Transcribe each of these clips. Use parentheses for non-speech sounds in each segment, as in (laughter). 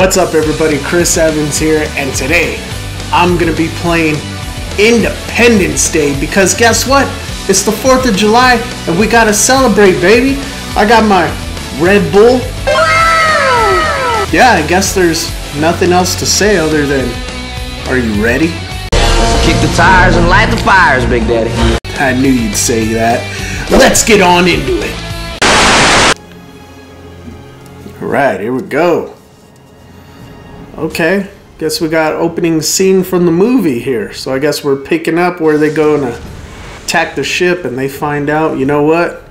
What's up, everybody? Chris Evans here, and today I'm gonna be playing Independence Day because guess what? It's the 4th of July and we gotta celebrate, baby. I got my Red Bull. Yeah, I guess there's nothing else to say other than, are you ready? Let's Kick the tires and light the fires, Big Daddy. I knew you'd say that. Let's get on into it. Alright, here we go. Okay, guess we got opening scene from the movie here. So I guess we're picking up where they go and attack the ship and they find out, you know what?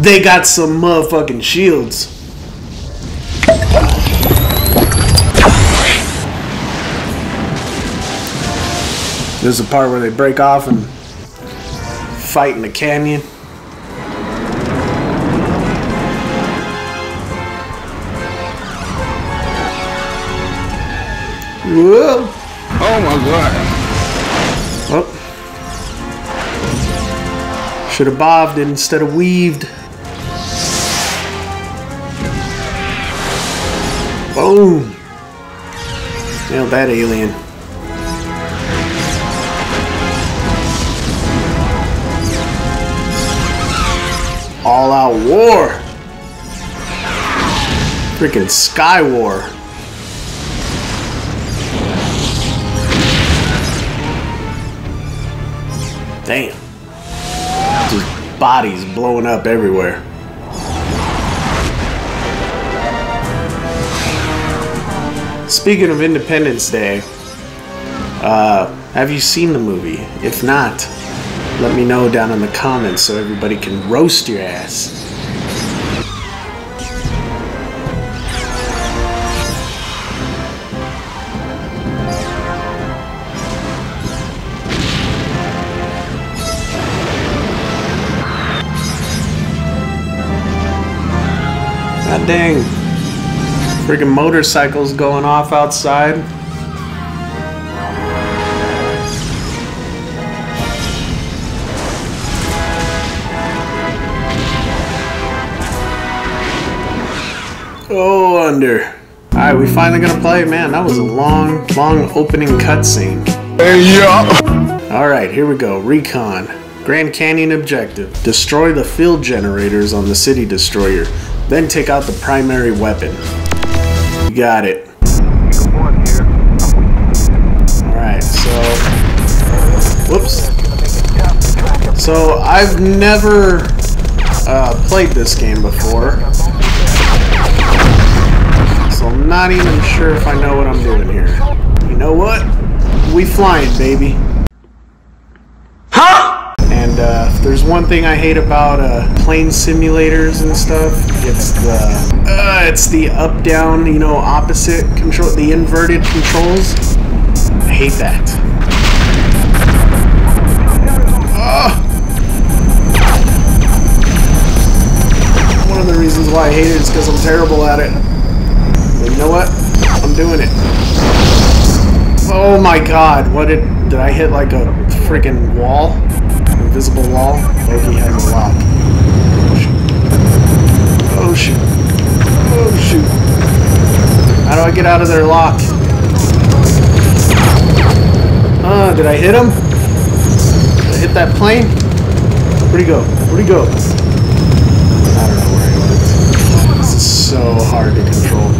They got some motherfucking shields. This is the part where they break off and fight in the canyon. Whoa! Oh my god. Oh. Should have bobbed instead of weaved. Boom! Nailed that alien. All out war! Freaking Sky War. Damn. Just bodies blowing up everywhere. Speaking of Independence Day, uh, have you seen the movie? If not, let me know down in the comments so everybody can roast your ass. God dang. Freaking motorcycles going off outside. Oh, under. Alright, we finally gonna play. Man, that was a long, long opening cutscene. Hey, yeah. Alright, here we go. Recon. Grand Canyon objective. Destroy the field generators on the city destroyer. Then take out the primary weapon. You got it. Alright, so. Whoops. So, I've never uh, played this game before. So, I'm not even sure if I know what I'm doing here. You know what? We flying, baby. And uh, if there's one thing I hate about uh, plane simulators and stuff, it's the uh, it's the up down, you know, opposite control, the inverted controls. I hate that. Ugh. One of the reasons why I hate it is because I'm terrible at it. But you know what? I'm doing it. Oh my god, what did did I hit like a freaking wall? Invisible wall? Loki has a lock. Oh shoot. Oh shoot. How do I get out of their lock? Uh, did I hit him? Did I hit that plane? Where'd he go? Where'd he go? I don't know where he went. This is so hard to control.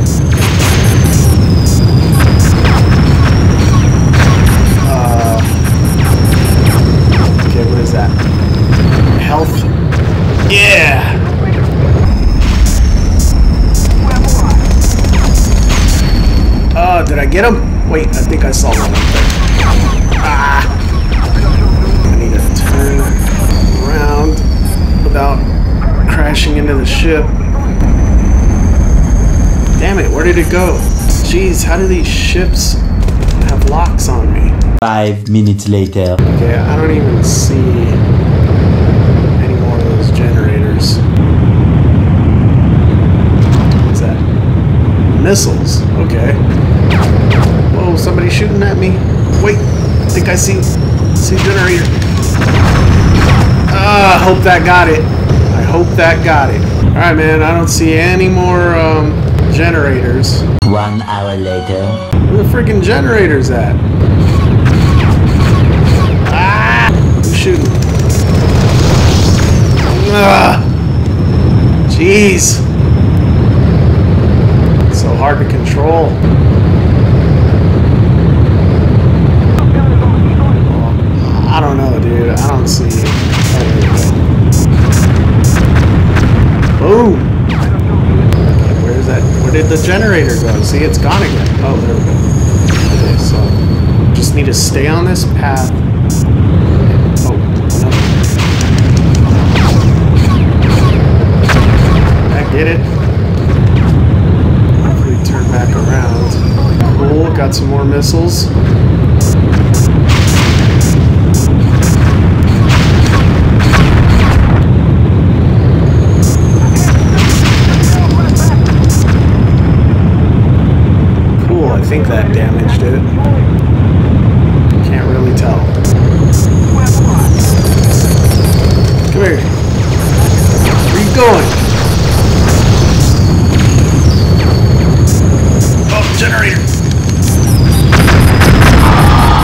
Get him? Wait, I think I saw one. Ah! I need to turn around without crashing into the ship. Damn it, where did it go? Jeez, how do these ships have locks on me? Five minutes later. Okay, I don't even see any more of those generators. What's that? Missiles. Okay. Whoa, somebody's shooting at me. Wait, I think I see see a generator. Ah, I hope that got it. I hope that got it. All right, man. I don't see any more um, generators. One hour later. Where the freaking generators at? Ah! Who's shooting? Ah! Jeez. It's so hard to control. I don't know, dude. I don't see it. Oh! Where's that? Where did the generator go? See, it's gone again. Oh, there we go. Okay, so just need to stay on this path. Oh, no. I get it. Hopefully turn back around. Cool, got some more missiles. Think that damaged it. Can't really tell. Come here. Where you going? Oh, generator.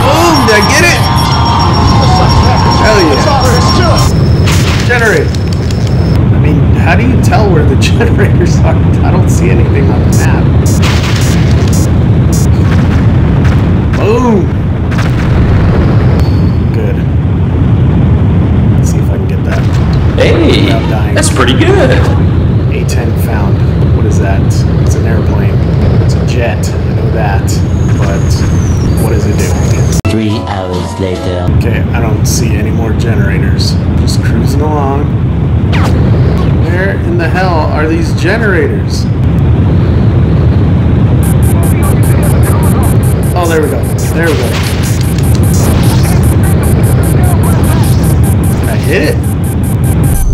Boom, did I get it? Hell yeah. Generator. I mean, how do you tell where the (laughs) generators are? I don't see anything on the map. Pretty good. A10 found. What is that? It's an airplane. It's a jet. I know that. But what does it do? Three hours later. Okay, I don't see any more generators. Just cruising along. Where in the hell are these generators? Oh, there we go. There we go. I hit it.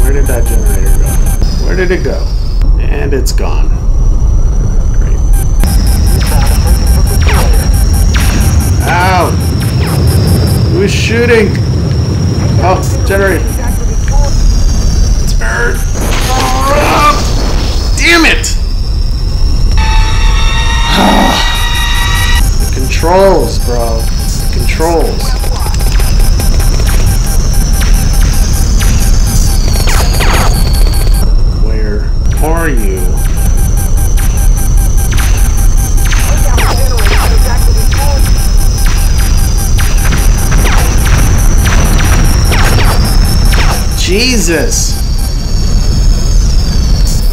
Where did that generator go? Where did it go? And it's gone. Great. Ow! Who is shooting? Oh, generator. It's bird. Oh, damn it! the (sighs) controls, bro. The controls.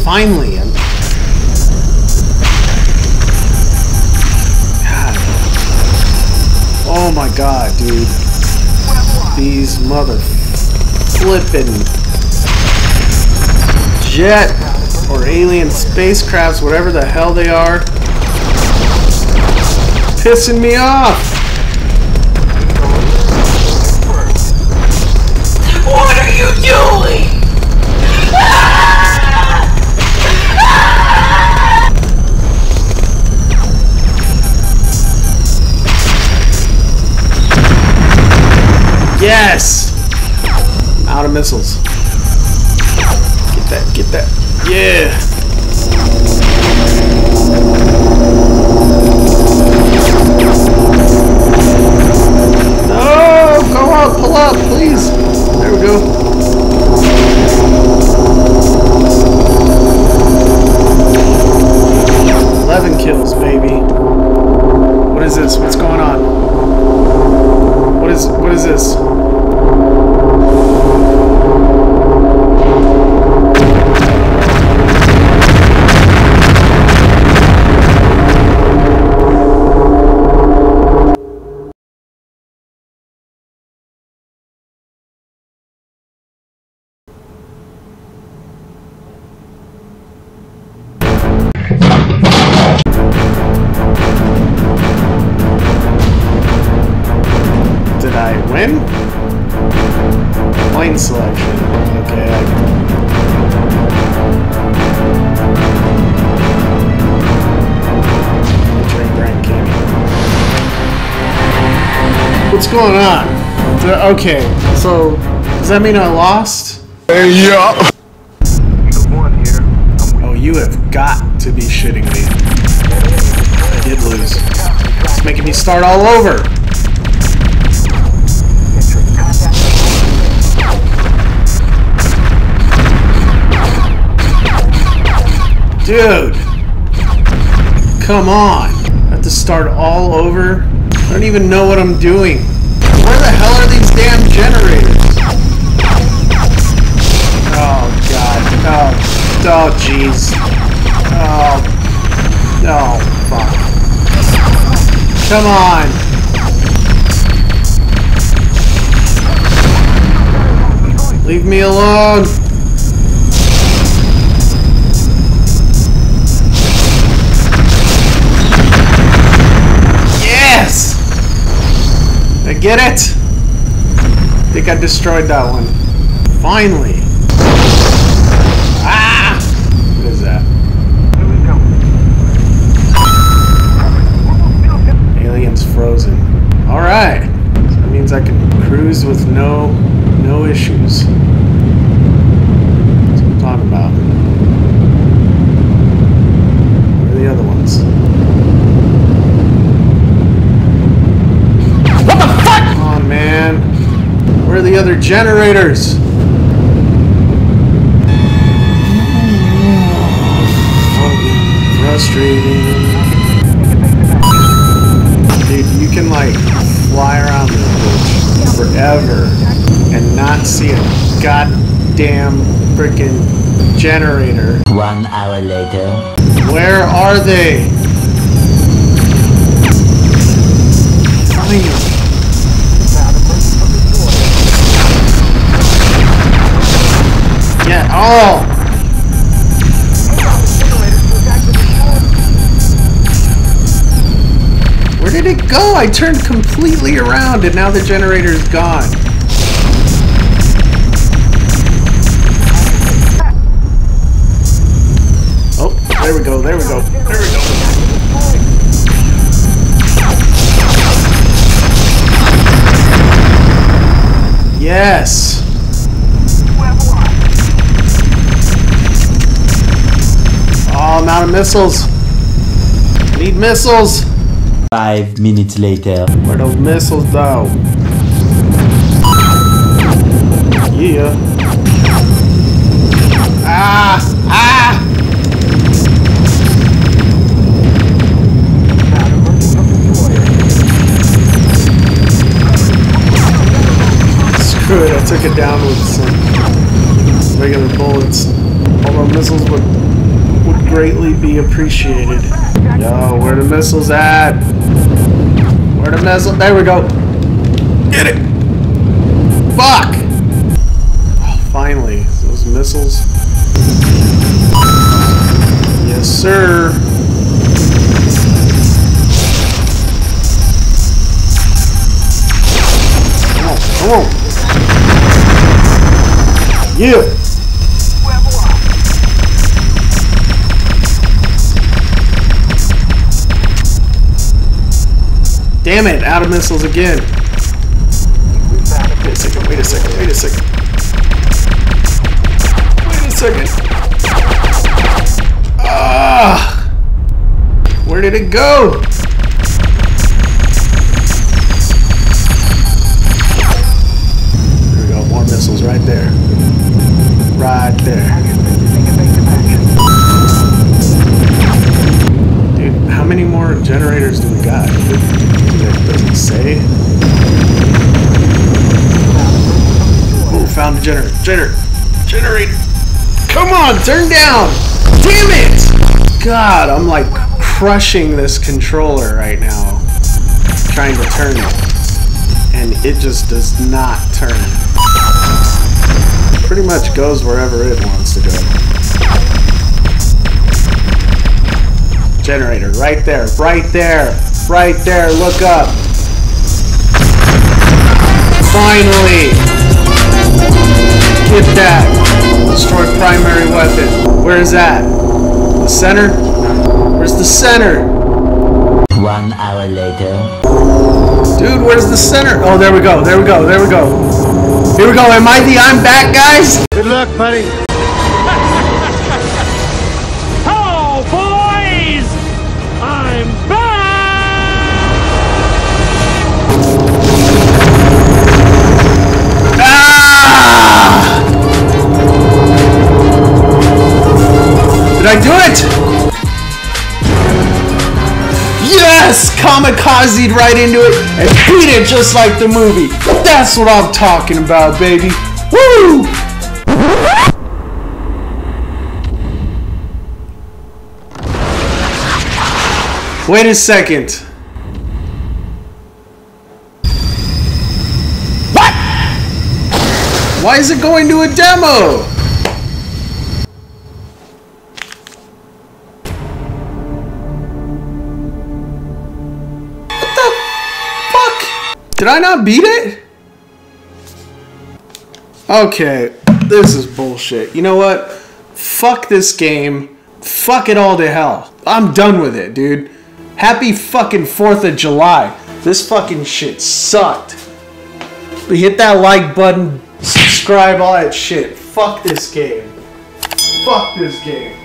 Finally, I'm... Oh my god, dude. These mother flippin' jet or alien spacecrafts, whatever the hell they are, pissing me off. Yes! Out of missiles. Get that, get that. Yeah! No! Go up, pull up, please! There we go. Eleven kills, baby. What is this? What's? What is this? What's going on? Okay, so does that mean I lost? Yeah. Oh you have got to be shitting me. I did lose. It's making me start all over. Dude! Come on! I have to start all over? I don't even know what I'm doing. Where the hell are these damn generators? Oh god. Oh. Oh jeez. Oh. Oh fuck. Come on. Leave me alone. Get it! I think I destroyed that one. Finally! Ah! What is that? Aliens frozen. Alright. So that means I can cruise with no no issues. That's what I'm talking about. Where are the other ones? Come on, man. Where are the other generators? Frustrating. Dude, you can like fly around this bitch forever and not see a goddamn freaking generator. One hour later. Where are they? Finally. Oh! Where did it go? I turned completely around and now the generator's gone. Oh, there we go, there we go, there we go. Yes! Out of missiles. Need missiles. Five minutes later. Where those missiles though? Yeah. Ah! Ah! Screw it, I took it down with some regular bullets. All Although missiles would would greatly be appreciated. Yo, where the missiles at? Where the missile? There we go. Get it. Fuck. Oh, finally, those missiles. Yes, sir. Come on, come on. Yeah. Damn it, out of missiles again. Wait a second, wait a second, wait a second. Wait a second. Ah! Where did it go? There we go, more missiles right there. Right there. Dude, how many more generators Found generator. Generator. Generator. Come on, turn down. Damn it! God, I'm like crushing this controller right now. Trying to turn it. And it just does not turn. Pretty much goes wherever it wants to go. Generator, right there, right there, right there, look up. Finally! Primary weapon. Where is that? The center? Where's the center? One hour later. Dude, where's the center? Oh, there we go, there we go, there we go. Here we go, am I the I'm back, guys? Good luck, buddy. I do it? Yes! kamikaze right into it and beat it just like the movie. That's what I'm talking about, baby. Woo! Wait a second. What? Why is it going to a demo? Did I not beat it? Okay, this is bullshit. You know what? Fuck this game. Fuck it all to hell. I'm done with it, dude. Happy fucking 4th of July. This fucking shit sucked. Hit that like button, subscribe, all that shit. Fuck this game. Fuck this game.